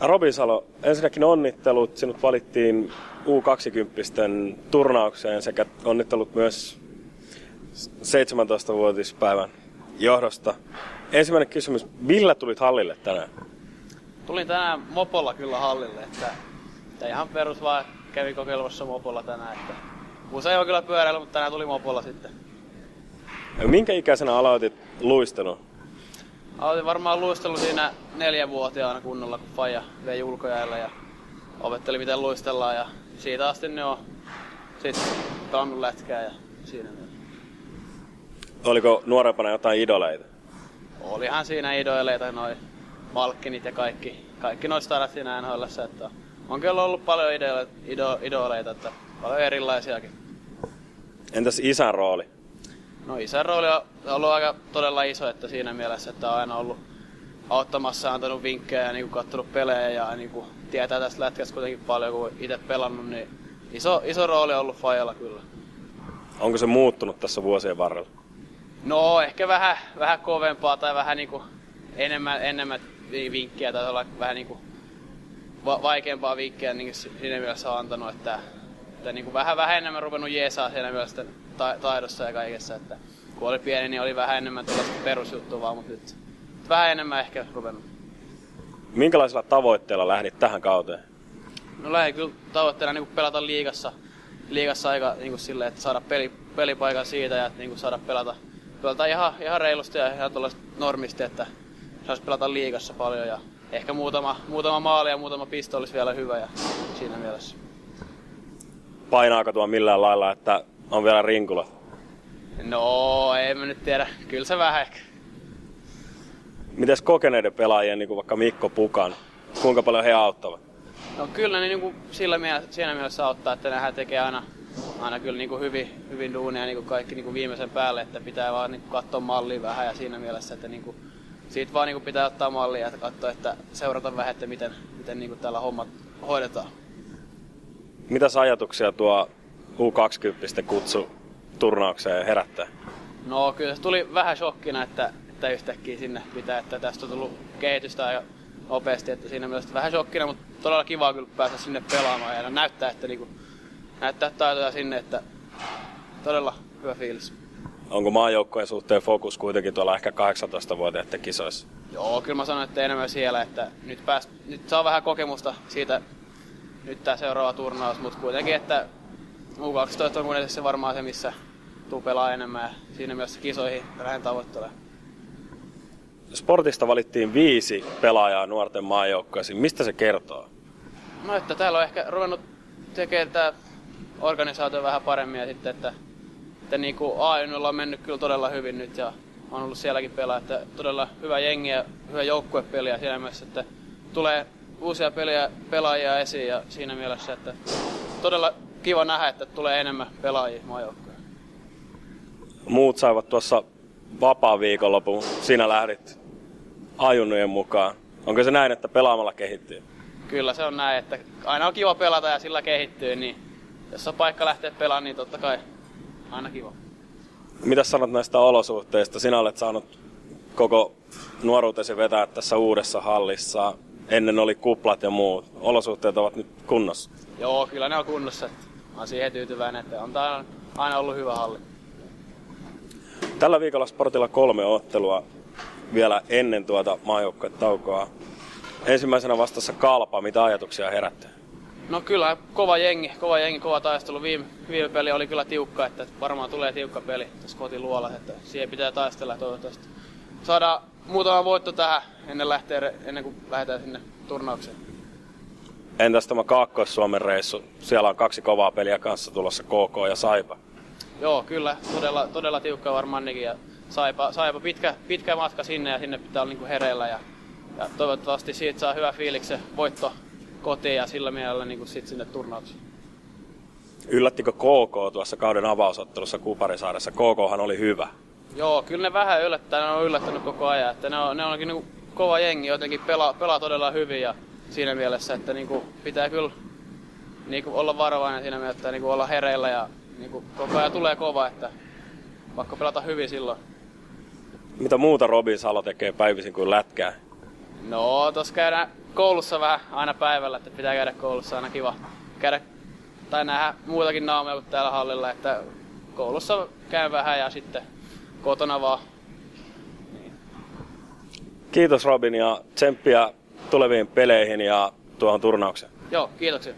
Robin Salo, ensinnäkin onnittelut. Sinut valittiin U20 turnaukseen sekä onnittelut myös 17-vuotispäivän johdosta. Ensimmäinen kysymys, millä tulit hallille tänään? Tulin tänään mopolla kyllä hallille, että, että ihan perus vaan kävi kokeilemassa mopolla tänään. Että usein on kyllä pyöräily, mutta tänään tuli mopolla sitten. Minkä ikäisenä aloitit luistelun? Aloitin varmaan luistelu siinä neljänvuotiaana kunnolla, kun faija vei ulkojäällä ja opetteli miten luistellaan ja siitä asti ne on sitten pelannut lätkää ja siinä Oliko nuorempana jotain idoleita? Olihan siinä idoleita noin Malkkinit ja kaikki, kaikki noista starat siinä NHL, että on kyllä ollut paljon idoleita, ido, idoleita että paljon erilaisiakin. Entäs isän rooli? No isän rooli on ollut aika todella iso, että siinä mielessä, että on aina ollut auttamassa, antanut vinkkejä ja niin katsonut pelejä ja niin kuin tietää tästä lätkästä kuitenkin paljon, kun itse pelannut, niin iso, iso rooli on ollut Fajalla kyllä. Onko se muuttunut tässä vuosien varrella? No ehkä vähän, vähän kovempaa tai vähän niin kuin enemmän, enemmän vinkkiä tai olla vähän niin kuin va- vaikeampaa vinkkiä niin siinä mielessä on antanut, että, että niin kuin vähän, vähän enemmän ruvennut jeesaa siinä mielessä ta- taidossa ja kaikessa, että kun oli pieni, niin oli vähän enemmän tuollaista perusjuttua vaan, mutta nyt vähän enemmän ehkä ruvennut. Minkälaisilla tavoitteilla lähdit tähän kauteen? No lähdin kyllä tavoitteena niin pelata liigassa, liigassa aika niin kuin silleen, että saada peli, pelipaikan siitä ja niin kuin saada pelata, pelata ihan, ihan reilusti ja ihan tuollaista normisti, että saisi pelata liigassa paljon ja ehkä muutama, muutama maali ja muutama pisto olisi vielä hyvä ja siinä mielessä. Painaako tuo millään lailla, että on vielä rinkula? No, ei mä nyt tiedä. Kyllä se vähän ehkä. Mites kokeneiden pelaajien, niin kuin vaikka Mikko Pukan, kuinka paljon he auttavat? No kyllä ne niin kuin sillä mielessä, siinä mielessä auttaa, että nehän tekee aina, aina kyllä niin kuin hyvin, hyvin duunia niin kuin kaikki niin kuin viimeisen päälle, että pitää vaan niin kuin katsoa mallia vähän ja siinä mielessä, että niin kuin, siitä vaan niin kuin pitää ottaa mallia ja katsoa, että seurata vähän, että miten, miten niin kuin täällä hommat hoidetaan. Mitäs ajatuksia tuo U20 kutsu turnaukseen herättää? No kyllä se tuli vähän shokkina, että, että yhtäkkiä sinne pitää, että tästä on tullut kehitystä aika nopeasti, että siinä mielessä vähän shokkina, mutta todella kiva kyllä päästä sinne pelaamaan ja näyttää, että niinku, näyttää taitoja sinne, että todella hyvä fiilis. Onko maajoukkojen suhteen fokus kuitenkin tuolla ehkä 18-vuotiaiden kisoissa? Joo, kyllä mä sanoin, että enemmän siellä, että nyt, pääs, nyt saa vähän kokemusta siitä nyt tämä seuraava turnaus, mutta kuitenkin, että U12 on kuitenkin se varmaan se, missä tuu pelaa enemmän ja siinä mielessä kisoihin lähden tavoittelemaan. Sportista valittiin viisi pelaajaa nuorten maajoukkoisiin. Mistä se kertoo? No, että täällä on ehkä ruvennut tekemään tämä organisaatio vähän paremmin ja sitten, että, että niin kuin on mennyt kyllä todella hyvin nyt ja on ollut sielläkin pelaa, että todella hyvä jengi ja hyvä joukkuepeli ja siinä mielessä, että tulee uusia peliä, pelaajia esiin ja siinä mielessä, että todella kiva nähdä, että tulee enemmän pelaajia maajoukkoja. Muut saivat tuossa vapaa viikonlopun. Sinä lähdit ajunnojen mukaan. Onko se näin, että pelaamalla kehittyy? Kyllä se on näin, että aina on kiva pelata ja sillä kehittyy, niin jos on paikka lähteä pelaamaan, niin totta kai aina kiva. Mitä sanot näistä olosuhteista? Sinä olet saanut koko nuoruutesi vetää tässä uudessa hallissa. Ennen oli kuplat ja muut. Olosuhteet ovat nyt kunnossa. Joo, kyllä ne on kunnossa. Olen siihen tyytyväinen, että on tämä aina ollut hyvä halli. Tällä viikolla Sportilla kolme ottelua vielä ennen tuota maajoukkuetaukoa. Ensimmäisenä vastassa Kalpa, mitä ajatuksia herättää? No kyllä, kova jengi, kova jengi, kova taistelu. Viime, viime peli oli kyllä tiukka, että varmaan tulee tiukka peli tässä kotiluolassa, että siihen pitää taistella toivottavasti. Saadaan muutama voitto tähän ennen, lähteä, ennen kuin lähdetään sinne turnaukseen. Entäs tämä Kaakkois-Suomen reissu? Siellä on kaksi kovaa peliä kanssa tulossa KK ja Saipa. Joo, kyllä. Todella, todella tiukka varmaan nekin. Ja Saipa, Saipa pitkä, pitkä matka sinne ja sinne pitää olla niin kuin hereillä. Ja, ja toivottavasti siitä saa hyvä fiiliksi se voitto kotiin ja sillä mielellä niin kuin sit sinne turnaukseen. Yllättikö KK tuossa kauden avausottelussa Kuparisaaressa? KKhan oli hyvä. Joo, kyllä ne vähän yllättää, ne on yllättänyt koko ajan. Että ne on, ne onkin niin kova jengi, jotenkin pelaa, pelaa todella hyvin ja siinä mielessä, että niin kuin pitää kyllä niin kuin olla varovainen siinä mielessä, että niin kuin olla hereillä ja niin kuin koko ajan tulee kova, että vaikka pelata hyvin silloin. Mitä muuta Robin Salo tekee päivisin kuin lätkää? No, tos käydään koulussa vähän aina päivällä, että pitää käydä koulussa aina kiva käydä tai nähdä muutakin naameja kuin täällä hallilla, että koulussa käyn vähän ja sitten kotona vaan. Kiitos Robin ja tsemppiä tuleviin peleihin ja tuohon turnaukseen. Joo, kiitoksia.